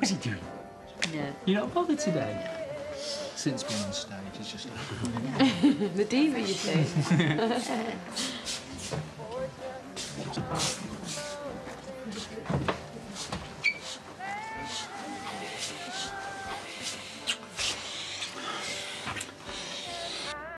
What's he doing? No. You're not bothered today? Since being on stage, it's just the diva, you think?